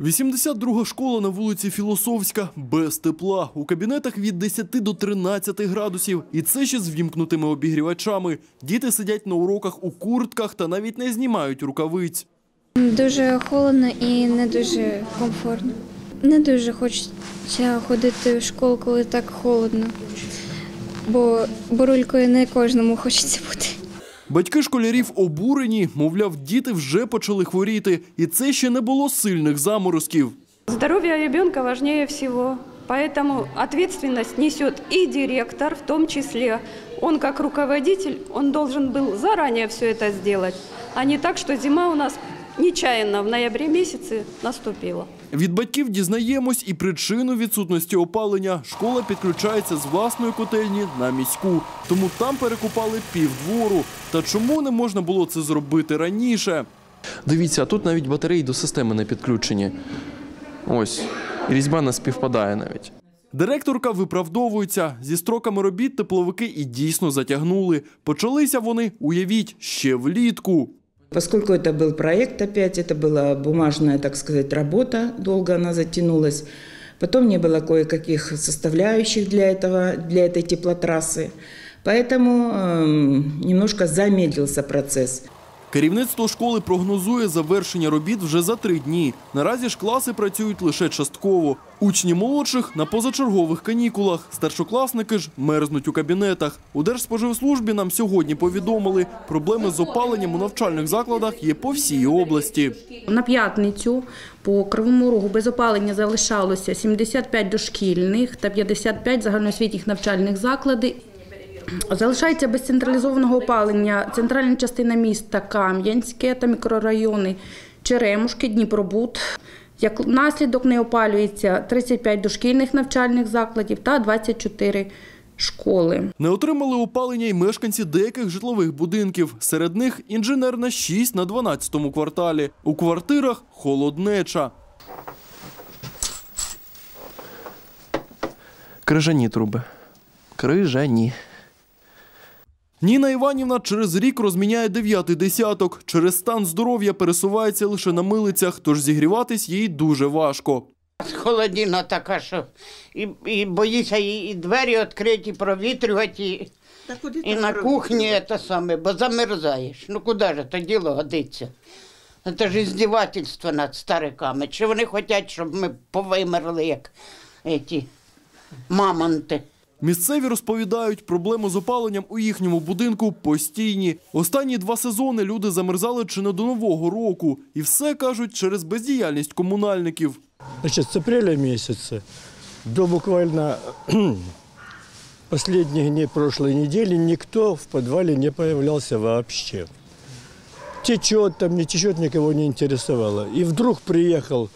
82 школа на вулиці Філософська без тепла. У кабінетах від 10 до 13 градусів. І це ще з вімкнутими обігрівачами. Діти сидять на уроках у куртках та навіть не знімають рукавиць. Дуже холодно і не дуже комфортно. Не дуже хочеться ходити в школу, коли так холодно. Бо бурулькою не кожному хочеться бути. Батьки школярів обурені, мовляв, діти вже почали хворіти, і це ще не було сильних заморозків. Здоровье ребенка важнее всего. Поэтому ответственность несет и директор, в том числе он как руководитель, он должен был заранее все это сделать, а не так, что зима у нас нечаянно в ноябре месяце наступила. Від батьків дізнаємось і причину відсутності опалення. Школа підключається з власної котельні на міську, тому там перекупали півдвору. Та чому не можна було це зробити раніше? Дивіться, а тут навіть батареї до системи не підключені. Ось, різьба не співпадає навіть. Директорка виправдовується. Зі строками робіт тепловики і дійсно затягнули. Почалися вони, уявіть, ще влітку. Поскольку это был проект опять, это была бумажная, так сказать, работа, долго она затянулась. Потом не было кое-каких составляющих для, этого, для этой теплотрассы. Поэтому эм, немножко замедлился процесс. Керівництво школи прогнозує завершення робіт вже за три дні. Наразі ж класи працюють лише частково. Учні молодших на позачергових канікулах. Старшокласники ж мерзнуть у кабінетах. У Держспоживслужбі нам сьогодні повідомили, проблеми з опаленням у навчальних закладах є по всій області. На п'ятницю по Кривому Рогу без опалення залишалося 75 дошкільних та 55 загальноосвітніх навчальних закладів. Залишається без централізованого опалення центральна частина міста Кам'янське та мікрорайони Черемушки, Дніпробуд. Як наслідок не опалюється 35 дошкільних навчальних закладів та 24 школи. Не отримали опалення й мешканці деяких житлових будинків. Серед них інженерна 6 на 12-му кварталі. У квартирах холоднеча. Крижані труби. Крижані. Ніна Іванівна через рік розміняє дев'ятий десяток. Через стан здоров'я пересувається лише на милицях, тож зігріватись їй дуже важко. Холодина така, що і, і боїся і, і двері відкриті, провітрювати, і, і на кухні це саме, бо замерзаєш. Ну куди ж це діло годиться? Це ж іздівательство над стариками. Чи вони хочуть, щоб ми повимерли, як ті мамонти? Місцеві розповідають, проблеми з опаленням у їхньому будинку постійні. Останні два сезони люди замерзали чи не до нового року, і все кажуть через бездіяльність комунальників. Значит, с апреля месяца до буквально последних дней прошлой недели никто в подвале не появлялся вообще. Течет там, не течет, никого не интересовало. И вдруг приехал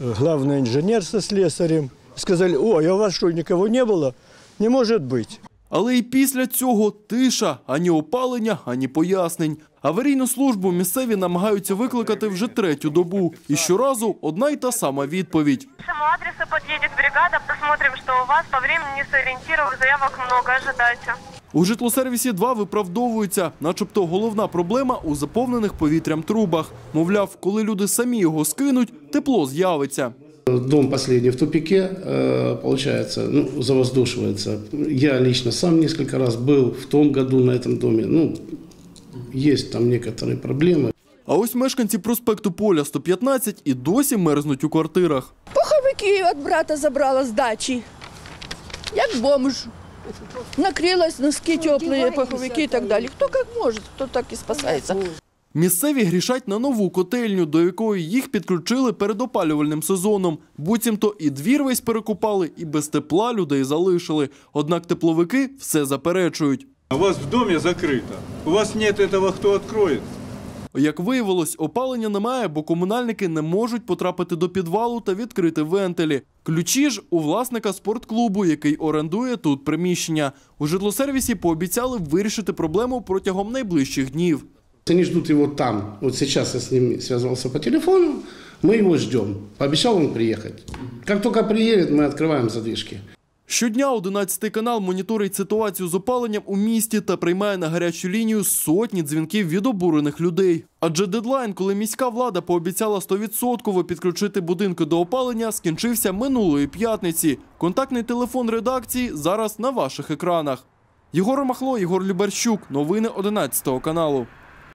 э, главный инженер со слесарем. Сказали, ой, а у вас что, никого не было? Не может быть. Але і після цього тиша, ані опалення, ані пояснень. Аварійну службу місцеві намагаються викликати вже третю добу. І щоразу одна й та сама відповідь. нашему адресу подъедет бригада, посмотрим, что у вас по времени не заявок много, ожидайте. У житлосервісі 2 виправдовуються, начебто головна проблема у заповнених повітрям трубах. Мовляв, коли люди самі його скинуть, тепло з'явиться. Дом последний в тупике, э, получается, ну, завоздушивается. Я лично сам несколько раз был в том году на этом доме. Ну, есть там некоторые проблемы. А ось мешканці проспекту Поля 115 і досі мерзнуть у квартирах. Пуховики від брата забрала з дачі. Як бомж. Накрилась, носки теплі, пуховики і так далі. Хто як може, хто так і спасається. Місцеві грішать на нову котельню, до якої їх підключили перед опалювальним сезоном. Буцімто і двір весь перекупали, і без тепла людей залишили. Однак тепловики все заперечують. У вас в доме закрыто. У вас нет этого, кто откроет. Як виявилось, опалення немає, бо комунальники не можуть потрапити до підвалу та відкрити вентилі. Ключі ж у власника спортклубу, який орендує тут приміщення. У житлосервісі пообіцяли вирішити проблему протягом найближчих днів. Они ждут его там. Вот сейчас я с ним связывался по телефону, мы его ждем. Пообещал он приехать. Как только приедет, мы открываем задвижки. Щодня 11 канал моніторить ситуацію з опаленням у місті та приймає на гарячу лінію сотні дзвінків від обурених людей. Адже дедлайн, коли міська влада пообіцяла 100% підключити будинки до опалення, скінчився минулої п'ятниці. Контактний телефон редакції зараз на ваших екранах. Єгор Махло, Єгор Любарщук. Новини 11 каналу.